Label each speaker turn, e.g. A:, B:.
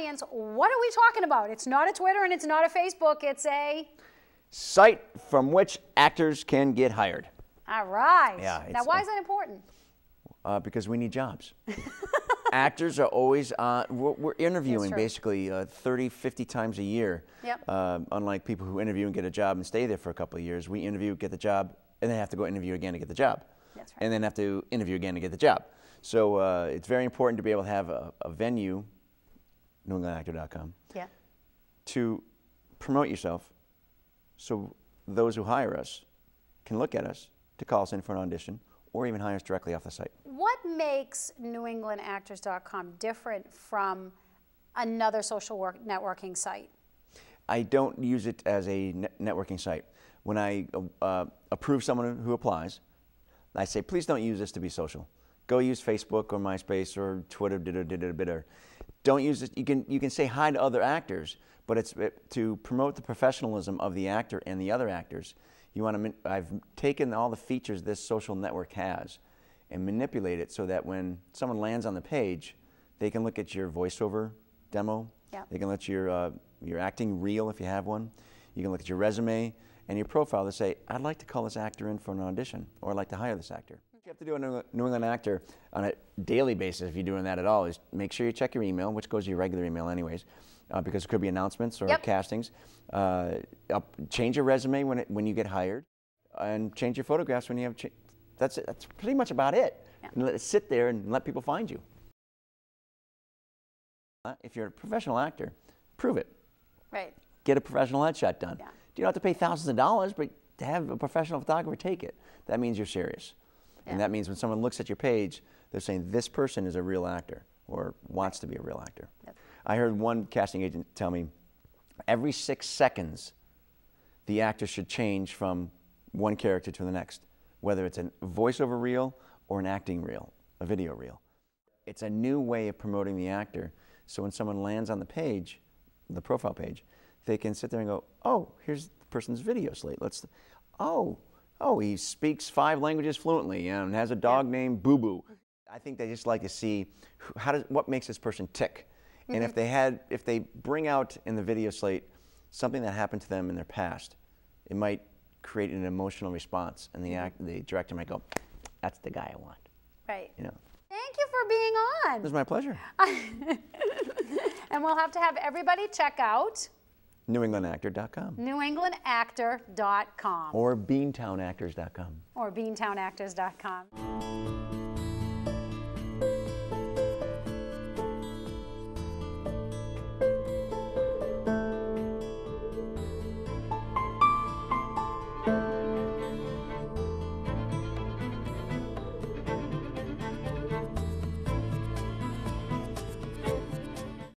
A: audience, what are we talking about? It's not a Twitter and it's not a Facebook. It's a.
B: Site from which actors can get hired.
A: All right.
B: Yeah,
A: Now, why
B: uh,
A: is that important?
B: Uh, because we need jobs. actors are always uh, we're, we're interviewing basically uh, 30 50 times a year
A: Yep.
B: Um, unlike people who interview and get a job and stay there for a couple of years we interview get the job and then have to go interview again to get the job
A: That's right.
B: and then have to interview again to get the job so uh, it's very important to be able to have a, a venue newenglandactor.com
A: Yeah.
B: to promote yourself so those who hire us can look at us to call us in for an audition or even hire us directly off the site
A: What makes NewEnglandActors.com different from another social work networking site?
B: I don't use it as a networking site. When I uh, approve someone who applies, I say, please don't use this to be social. Go use Facebook or MySpace or Twitter, da da da. Don't use it. You can you can say hi to other actors, but it's to promote the professionalism of the actor and the other actors. You want to. I've taken all the features this social network has, and manipulate it so that when someone lands on the page, they can look at your voiceover demo.
A: Yeah.
B: They can let your uh, your acting reel if you have one. You can look at your resume and your profile to say, I'd like to call this actor in for an audition, or I'd like to hire this actor. What you have to do a New England actor on a daily basis, if you're doing that at all, is make sure you check your email, which goes to your regular email anyways, uh, because it could be announcements or
A: Yep.
B: castings. Uh, up, change your resume when it, when you get hired, and change your photographs when you have. That's it. That's pretty much about it. And let it sit there and let people find you. Uh, If you're a professional actor, prove it.
A: Right.
B: Get a professional headshot done.
A: Yeah.
B: You don't have to pay thousands of dollars, but to have a professional photographer take it, that means you're serious.
A: Yeah.
B: And that means when someone looks at your page, they're saying this person is a real actor or wants to be a real actor.
A: Yep.
B: I heard one casting agent tell me every six seconds, the actor should change from one character to the next, whether it's a voiceover reel or an acting reel, a video reel. It's a new way of promoting the actor. So when someone lands on the page, the profile page, they can sit there and go, "Oh, here's the person's video slate. Let's, oh, oh, he speaks five languages fluently and has a dog named Boo Boo." I think they just like to see how does what makes this person tick, and if mm-hmm. they had, if they bring out in the video slate something that happened to them in their past, it might create an emotional response, and the mm-hmm. act, the director might go, "That's the guy I want."
A: Right.
B: You know,
A: Thank you for being on.
B: it was my pleasure.
A: And we'll have to have everybody check out
B: NewEnglandActor.com
A: newenglandactor.com
B: or BeantownActors.com.
A: or beantownactors.com.